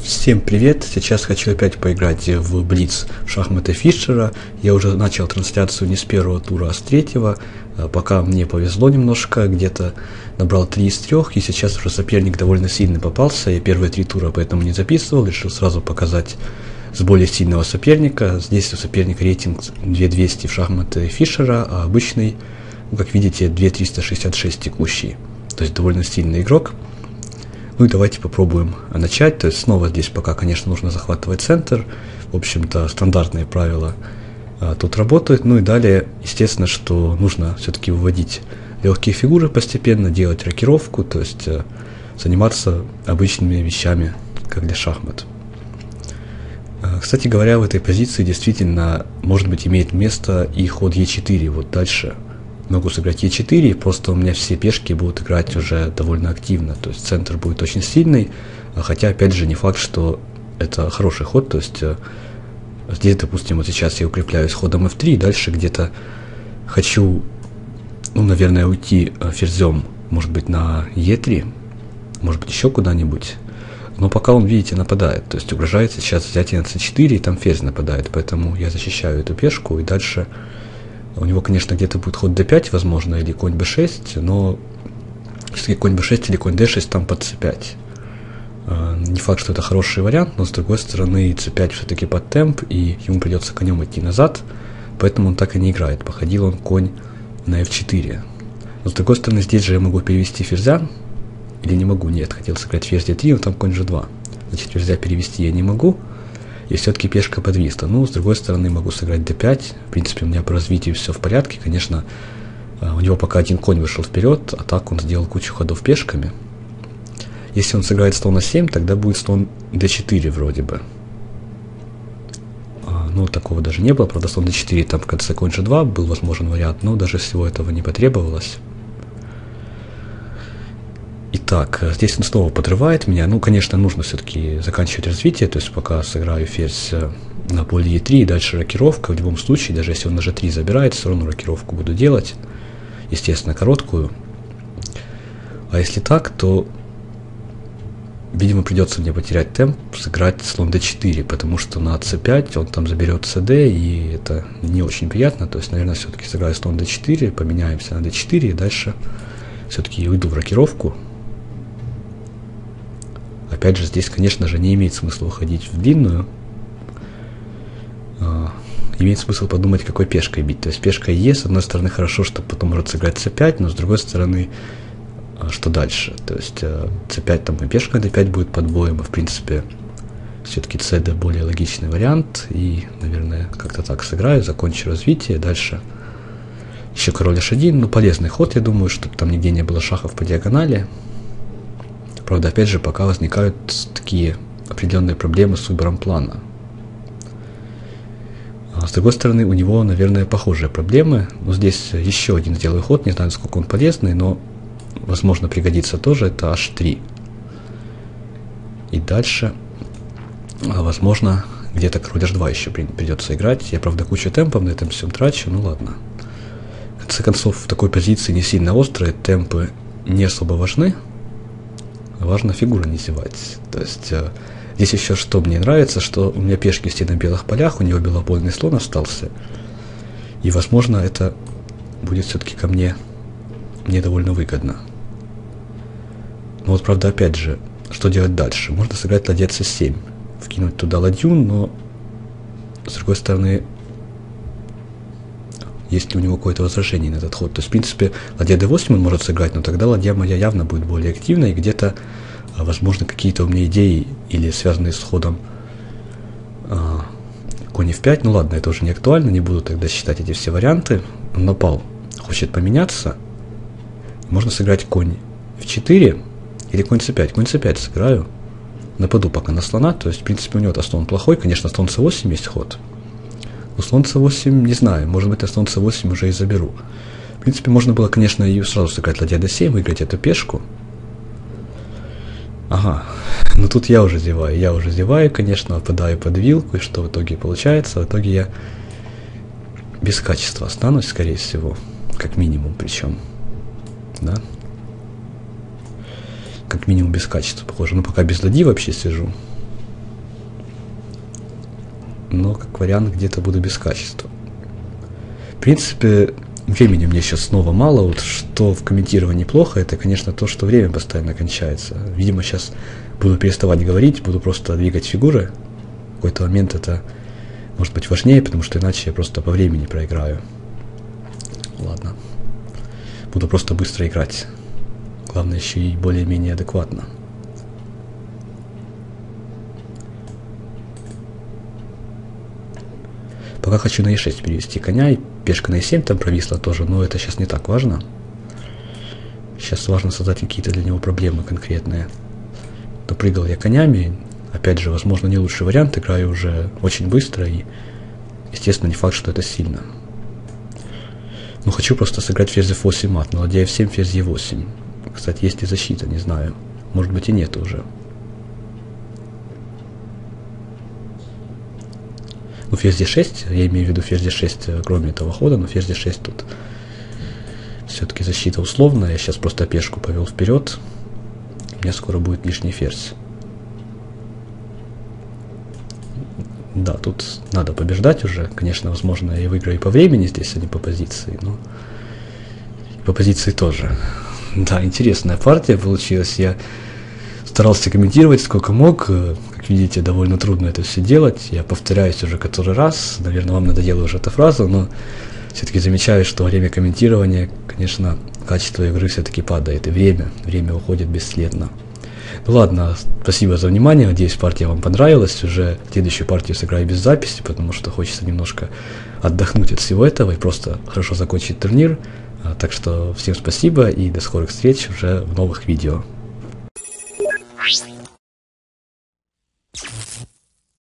Всем привет! Сейчас хочу опять поиграть в Блиц шахматы Фишера. Я уже начал трансляцию не с первого тура, а с третьего. А пока мне повезло немножко, где-то набрал 3 из 3, и сейчас уже соперник довольно сильный попался. Я первые три тура поэтому не записывал, решил сразу показать с более сильного соперника. Здесь у соперника рейтинг 2200 в шахматы Фишера, а обычный, ну, как видите, 2366 текущий. То есть довольно сильный игрок. Ну и давайте попробуем начать. То есть снова здесь пока, конечно, нужно захватывать центр. В общем-то, стандартные правила а, тут работают. Ну и далее, естественно, что нужно все-таки выводить легкие фигуры постепенно, делать рокировку, то есть а, заниматься обычными вещами, как для шахмат. А, кстати говоря, в этой позиции действительно, может быть, имеет место и ход Е4. Вот дальше могу сыграть Е4, просто у меня все пешки будут играть уже довольно активно, то есть центр будет очень сильный, а хотя, опять же, не факт, что это хороший ход, то есть э, здесь, допустим, вот сейчас я укрепляюсь ходом F3, и дальше где-то хочу, ну, наверное, уйти э, ферзем, может быть, на Е3, может быть, еще куда-нибудь, но пока он, видите, нападает, то есть угрожает сейчас взятие на c4, и там ферзь нападает, поэтому я защищаю эту пешку, и дальше у него, конечно, где-то будет ход d5, возможно, или конь b6, но все-таки конь b6 или конь d6 там под c5. А, не факт, что это хороший вариант, но с другой стороны c5 все-таки под темп, и ему придется конем идти назад, поэтому он так и не играет. Походил он конь на f4. Но с другой стороны, здесь же я могу перевести ферзя, или не могу, нет, хотел сыграть ферзь d3, но там конь g2. Значит, ферзя перевести я не могу, и все-таки пешка подвисла. Ну, с другой стороны, могу сыграть d5. В принципе, у меня по развитию все в порядке. Конечно, э, у него пока один конь вышел вперед, а так он сделал кучу ходов пешками. Если он сыграет слон на 7, тогда будет слон d4 вроде бы. А, ну, такого даже не было. Правда, слон d4, там в конце конь g2 был возможен вариант, но даже всего этого не потребовалось. Итак, э, здесь он снова подрывает меня. Ну, конечно, нужно все-таки заканчивать развитие, то есть пока сыграю ферзь э, на поле e3 и дальше рокировка. В любом случае, даже если он на g3 забирает, все равно рокировку буду делать. Естественно, короткую. А если так, то, видимо, придется мне потерять темп, сыграть слон d4, потому что на c5 он там заберет cd, и это не очень приятно. То есть, наверное, все-таки сыграю слон d4, поменяемся на d4, и дальше все-таки уйду в рокировку. Опять же, здесь, конечно же, не имеет смысла уходить в длинную. А, имеет смысл подумать, какой пешкой бить. То есть пешкой Е, с одной стороны, хорошо, что потом может сыграть c5, но с другой стороны, а, что дальше? То есть c5 там и пешка d5 будет под боем, и в принципе все-таки cd более логичный вариант. И, наверное, как-то так сыграю, закончу развитие. Дальше еще король h1, ну полезный ход, я думаю, чтобы там нигде не было шахов по диагонали. Правда, опять же, пока возникают такие определенные проблемы с выбором плана. А с другой стороны, у него, наверное, похожие проблемы. Но здесь еще один сделаю ход, не знаю, сколько он полезный, но, возможно, пригодится тоже. Это h3. И дальше, а, возможно, где-то король h2 еще придется играть. Я, правда, кучу темпов на этом всем трачу, ну ладно. В конце концов, в такой позиции не сильно острые, темпы не особо важны важно фигуру не зевать. То есть э, здесь еще что мне нравится, что у меня пешки все на белых полях, у него белопольный слон остался. И, возможно, это будет все-таки ко мне, мне довольно выгодно. Но вот, правда, опять же, что делать дальше? Можно сыграть ладья c7, вкинуть туда ладью, но, с другой стороны, есть ли у него какое-то возражение на этот ход. То есть, в принципе, ладья d8 он может сыграть, но тогда ладья моя явно будет более активной, и где-то, а, возможно, какие-то у меня идеи или связанные с ходом а, конь f5, ну ладно, это уже не актуально, не буду тогда считать эти все варианты. Он напал, хочет поменяться. Можно сыграть конь f4 или конь c5. Конь c5 сыграю. Нападу пока на слона, то есть, в принципе, у него-то слон плохой. Конечно, слон c8 есть ход. У слон c8 не знаю, может быть, я слон c8 уже и заберу. В принципе, можно было, конечно, ее сразу сыграть ладья d7, выиграть эту пешку. Ага, но тут я уже зеваю, я уже зеваю, конечно, попадаю под вилку, и что в итоге получается? В итоге я без качества останусь, скорее всего, как минимум причем, да? как минимум без качества, похоже. Ну, пока без ладьи вообще сижу. Но, как вариант, где-то буду без качества. В принципе, времени мне сейчас снова мало. Вот что в комментировании плохо, это, конечно, то, что время постоянно кончается. Видимо, сейчас буду переставать говорить, буду просто двигать фигуры. В какой-то момент это может быть важнее, потому что иначе я просто по времени проиграю. Ладно. Буду просто быстро играть. Главное еще и более-менее адекватно. Пока хочу на e6 перевести коня, и пешка на e7 там провисла тоже, но это сейчас не так важно. Сейчас важно создать какие-то для него проблемы конкретные. Допрыгал я конями, опять же, возможно, не лучший вариант, играю уже очень быстро, и, естественно, не факт, что это сильно. Ну, хочу просто сыграть ферзь f8 мат, на ладья f7, ферзь e8. Кстати, есть ли защита, не знаю. Может быть и нет уже. Ну, ферзь d6, я имею в виду ферзь d6, кроме этого хода, но ферзь d6 тут все-таки защита условная. Я сейчас просто пешку повел вперед. У меня скоро будет лишний ферзь. Да, тут надо побеждать уже. Конечно, возможно, я выиграю и по времени здесь, а не по позиции, но по позиции тоже. Да, интересная партия получилась. Я старался комментировать сколько мог. Видите, довольно трудно это все делать. Я повторяюсь уже который раз. Наверное, вам надоела уже эта фраза, но все-таки замечаю, что время комментирования, конечно, качество игры все-таки падает. И время, время уходит бесследно. Ну ладно, спасибо за внимание. Надеюсь, партия вам понравилась. Уже следующую партию сыграю без записи, потому что хочется немножко отдохнуть от всего этого и просто хорошо закончить турнир. А, так что всем спасибо и до скорых встреч уже в новых видео.